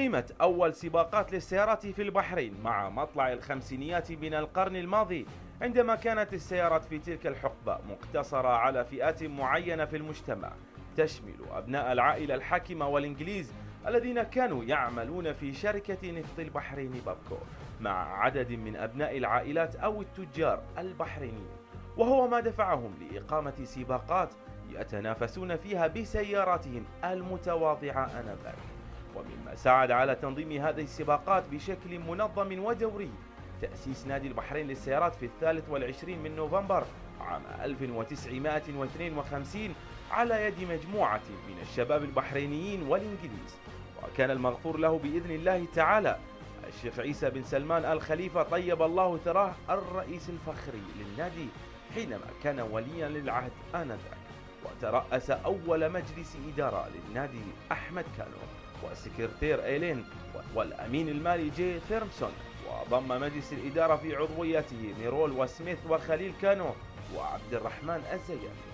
أقيمت أول سباقات للسيارات في البحرين مع مطلع الخمسينيات من القرن الماضي عندما كانت السيارات في تلك الحقبة مقتصرة على فئات معينة في المجتمع. تشمل أبناء العائلة الحاكمة والإنجليز الذين كانوا يعملون في شركة نفط البحرين بابكو مع عدد من أبناء العائلات أو التجار البحرينيين. وهو ما دفعهم لإقامة سباقات يتنافسون فيها بسياراتهم المتواضعة آنذاك. ومما ساعد على تنظيم هذه السباقات بشكل منظم ودوري. تأسيس نادي البحرين للسيارات في الثالث والعشرين من نوفمبر عام 1952 على يد مجموعة من الشباب البحرينيين والإنجليز. وكان المغفور له بإذن الله تعالى. الشيخ عيسى بن سلمان الخليفة طيب الله ثراه الرئيس الفخري للنادي حينما كان وليا للعهد آنذاك. وترأس أول مجلس إدارة للنادي أحمد كانو والسكرتير إيلين والأمين المالي جي ثيرمسون وضم مجلس الإدارة في عضويته ميرول وسميث وخليل كانو وعبد الرحمن الزياني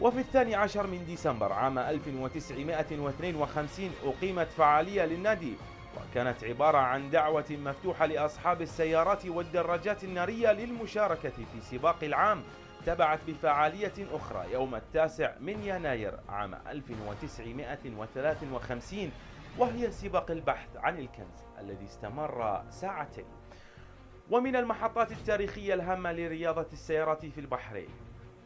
وفي الثاني عشر من ديسمبر عام 1952 أقيمت فعالية للنادي وكانت عبارة عن دعوة مفتوحة لأصحاب السيارات والدراجات النارية للمشاركة في سباق العام تبعت بفعالية أخرى يوم التاسع من يناير عام 1953 وهي سباق البحث عن الكنز الذي استمر ساعتين. ومن المحطات التاريخية الهامة لرياضة السيارات في البحرين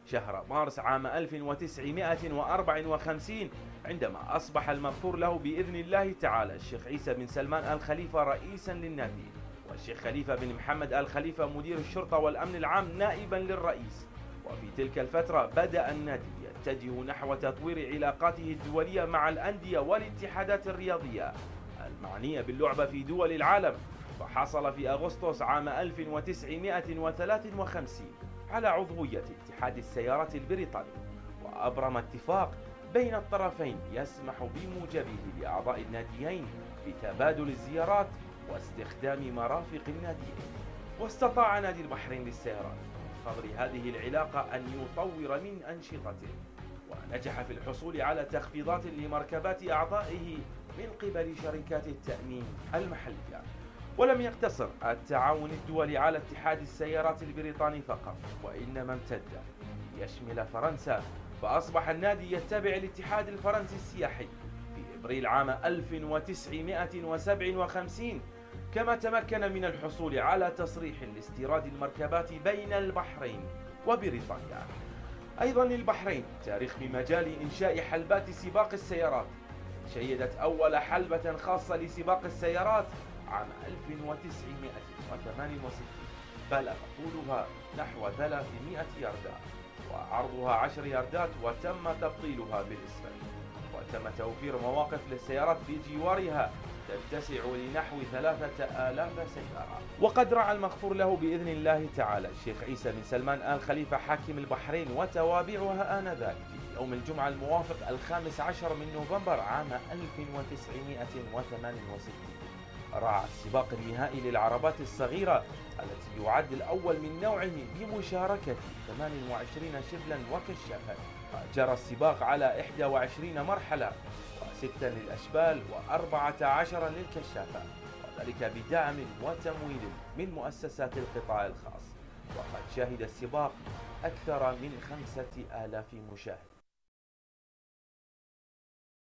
شهر مارس عام 1954 عندما أصبح المغفور له بإذن الله تعالى الشيخ عيسى بن سلمان الخليفة رئيسا للنادي والشيخ خليفة بن محمد الخليفة مدير الشرطة والأمن العام نائبا للرئيس. وفي تلك الفترة بدأ النادي يتجه نحو تطوير علاقاته الدولية مع الأندية والاتحادات الرياضية المعنية باللعبة في دول العالم فحصل في أغسطس عام 1953 على عضوية اتحاد السيارات البريطاني وأبرم اتفاق بين الطرفين يسمح بموجبه لأعضاء الناديين بتبادل الزيارات واستخدام مرافق الناديين. واستطاع نادي البحرين للسيارات خبر هذه العلاقة أن يطور من أنشطته ونجح في الحصول على تخفيضات لمركبات أعضائه من قبل شركات التأمين المحلية. ولم يقتصر التعاون الدولي على اتحاد السيارات البريطاني فقط وإنما امتد ليشمل فرنسا فأصبح النادي يتبع الاتحاد الفرنسي السياحي في إبريل عام 1957 كما تمكن من الحصول على تصريح لاستيراد المركبات بين البحرين وبريطانيا. أيضا للبحرين تاريخ في مجال إنشاء حلبات سباق السيارات. شيدت أول حلبة خاصة لسباق السيارات عام 1968 بلغ طولها نحو 300 ياردات وعرضها 10 ياردات وتم تبطيلها بالإسفل وتم توفير مواقف للسيارات بجوارها تتسع لنحو ثلاثة آلاف سيارة وقد رعى المغفور له بإذن الله تعالى. الشيخ عيسى بن سلمان آل خليفة حاكم البحرين وتوابعها آنذاك في يوم الجمعة الموافق الخامس عشر من نوفمبر عام 1968 رعى السباق النهائي للعربات الصغيرة التي يعد الأول من نوعه بمشاركة 28 شبلا وكشافا جرى السباق على 21 مرحلة. وستة للأشبال وأربعة عشر للكشافات وذلك بدعم وتمويل من مؤسسات القطاع الخاص. وقد شهد السباق أكثر من خمسة آلاف مشاهد.